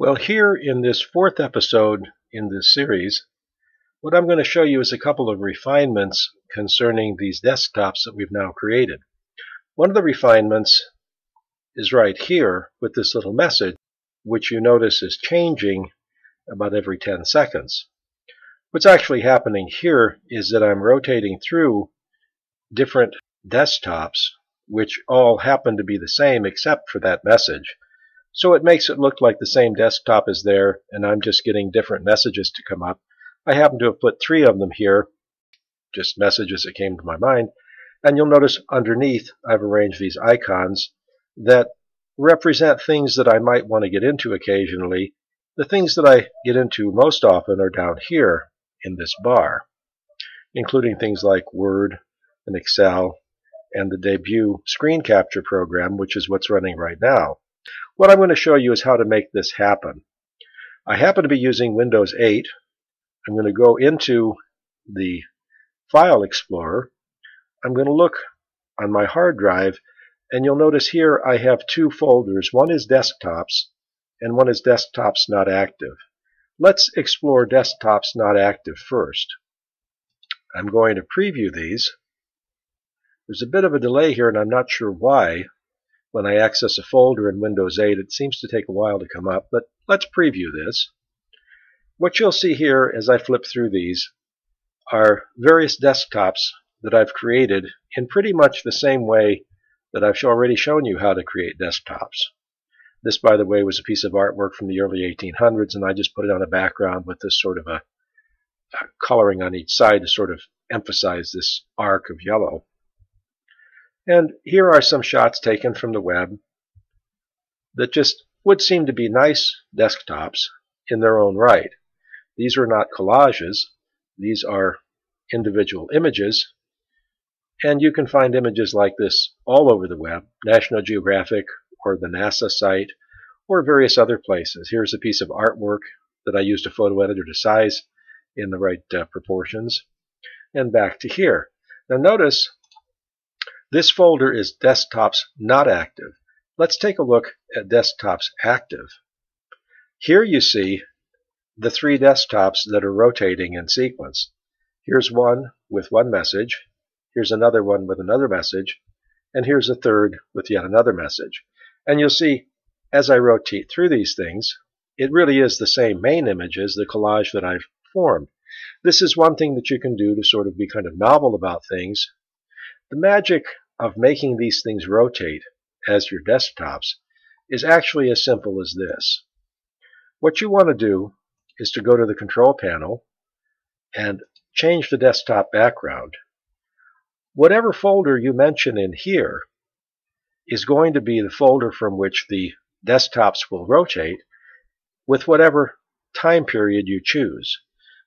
Well, here in this fourth episode in this series, what I'm going to show you is a couple of refinements concerning these desktops that we've now created. One of the refinements is right here with this little message, which you notice is changing about every 10 seconds. What's actually happening here is that I'm rotating through different desktops, which all happen to be the same except for that message. So it makes it look like the same desktop is there and I'm just getting different messages to come up. I happen to have put three of them here, just messages that came to my mind. And you'll notice underneath I've arranged these icons that represent things that I might want to get into occasionally. The things that I get into most often are down here in this bar, including things like Word and Excel and the debut screen capture program, which is what's running right now. What I'm going to show you is how to make this happen. I happen to be using Windows 8. I'm going to go into the File Explorer. I'm going to look on my hard drive, and you'll notice here I have two folders. One is desktops, and one is desktops not active. Let's explore desktops not active first. I'm going to preview these. There's a bit of a delay here, and I'm not sure why when I access a folder in Windows 8, it seems to take a while to come up, but let's preview this. What you'll see here as I flip through these are various desktops that I've created in pretty much the same way that I've already shown you how to create desktops. This, by the way, was a piece of artwork from the early 1800s, and I just put it on a background with this sort of a, a coloring on each side to sort of emphasize this arc of yellow. And here are some shots taken from the web that just would seem to be nice desktops in their own right. These are not collages. These are individual images. And you can find images like this all over the web, National Geographic or the NASA site or various other places. Here's a piece of artwork that I used a photo editor to size in the right uh, proportions. And back to here. Now notice this folder is desktops not active. Let's take a look at desktops active. Here you see the three desktops that are rotating in sequence. Here's one with one message, here's another one with another message, and here's a third with yet another message. And you'll see as I rotate through these things, it really is the same main image as the collage that I've formed. This is one thing that you can do to sort of be kind of novel about things the magic of making these things rotate as your desktops is actually as simple as this. What you want to do is to go to the control panel and change the desktop background. Whatever folder you mention in here is going to be the folder from which the desktops will rotate with whatever time period you choose.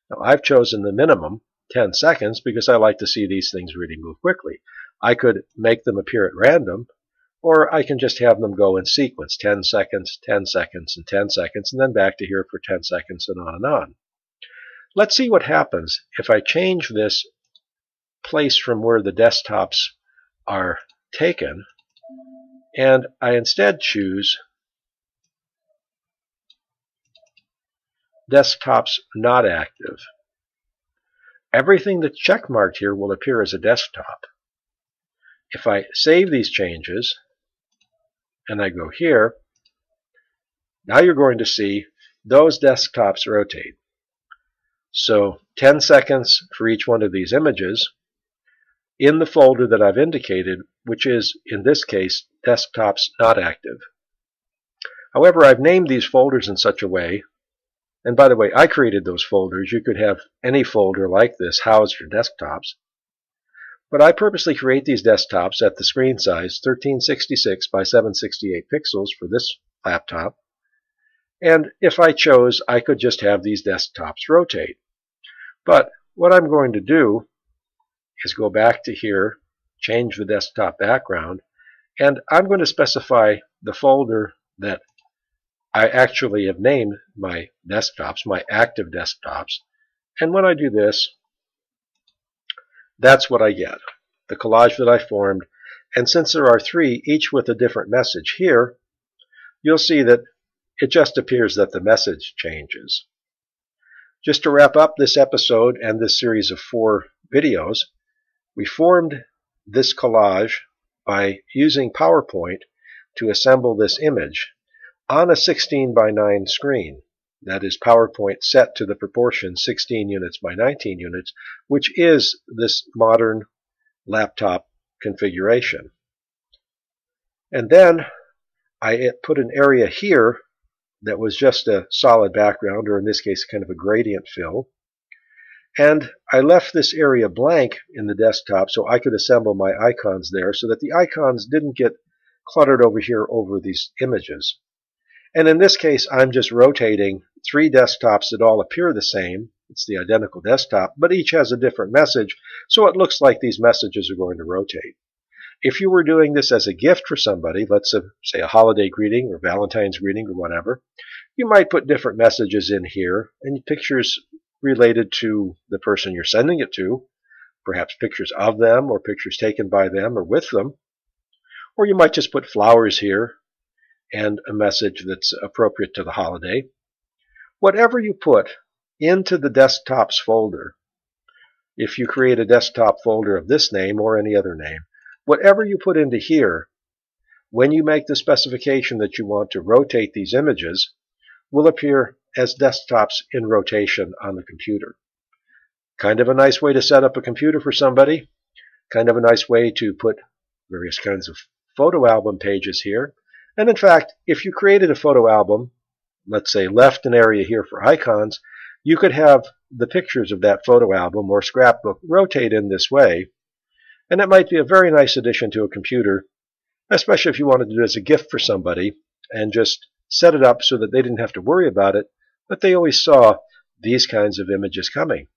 Now I've chosen the minimum 10 seconds because I like to see these things really move quickly. I could make them appear at random, or I can just have them go in sequence 10 seconds, 10 seconds, and 10 seconds, and then back to here for 10 seconds and on and on. Let's see what happens if I change this place from where the desktops are taken, and I instead choose desktops not active. Everything that's checkmarked here will appear as a desktop. If I save these changes and I go here, now you're going to see those desktops rotate. So 10 seconds for each one of these images in the folder that I've indicated, which is, in this case, desktops not active. However, I've named these folders in such a way and by the way, I created those folders. You could have any folder like this housed your desktops. But I purposely create these desktops at the screen size 1366 by 768 pixels for this laptop. And if I chose, I could just have these desktops rotate. But what I'm going to do is go back to here, change the desktop background, and I'm going to specify the folder that I actually have named my desktops, my active desktops. And when I do this, that's what I get, the collage that I formed. And since there are three, each with a different message here, you'll see that It just appears that the message changes. Just to wrap up this episode and this series of four videos, we formed this collage by using PowerPoint to assemble this image on a 16 by 9 screen. That is PowerPoint set to the proportion 16 units by 19 units, which is this modern laptop configuration. And then I put an area here that was just a solid background, or in this case, kind of a gradient fill. And I left this area blank in the desktop so I could assemble my icons there so that the icons didn't get cluttered over here over these images. And in this case, I'm just rotating three desktops that all appear the same. It's the identical desktop, but each has a different message, so it looks like these messages are going to rotate. If you were doing this as a gift for somebody, let's say a holiday greeting or Valentine's greeting or whatever, you might put different messages in here and pictures related to the person you're sending it to, perhaps pictures of them or pictures taken by them or with them. Or you might just put flowers here and a message that's appropriate to the holiday. Whatever you put into the desktops folder, if you create a desktop folder of this name or any other name, Whatever you put into here, when you make the specification that you want to rotate these images, will appear as desktops in rotation on the computer. Kind of a nice way to set up a computer for somebody. Kind of a nice way to put various kinds of photo album pages here. And in fact, if you created a photo album, let's say left an area here for icons, you could have the pictures of that photo album or scrapbook rotate in this way and it might be a very nice addition to a computer, especially if you wanted to do it as a gift for somebody and just set it up so that they didn't have to worry about it, but they always saw these kinds of images coming.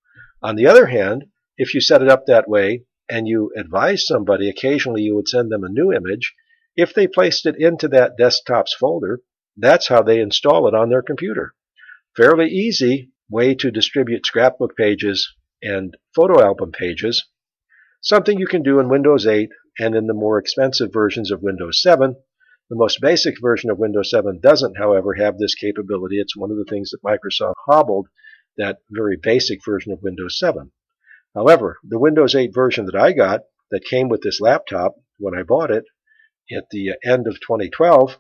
On the other hand, if you set it up that way and you advise somebody, occasionally you would send them a new image. If they placed it into that desktops folder, that's how they install it on their computer. Fairly easy way to distribute scrapbook pages and photo album pages something you can do in Windows 8 and in the more expensive versions of Windows 7. The most basic version of Windows 7 doesn't, however, have this capability. It's one of the things that Microsoft hobbled that very basic version of Windows 7. However, the Windows 8 version that I got that came with this laptop when I bought it at the end of 2012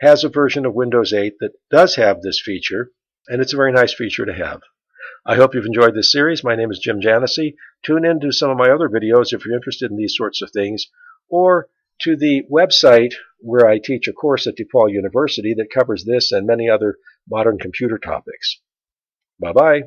has a version of Windows 8 that does have this feature, and it's a very nice feature to have. I hope you've enjoyed this series. My name is Jim Janossy. Tune in to some of my other videos if you're interested in these sorts of things, or to the website where I teach a course at DePaul University that covers this and many other modern computer topics. Bye-bye.